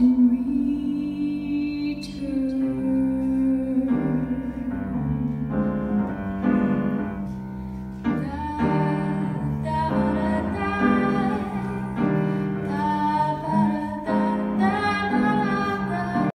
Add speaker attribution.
Speaker 1: to read.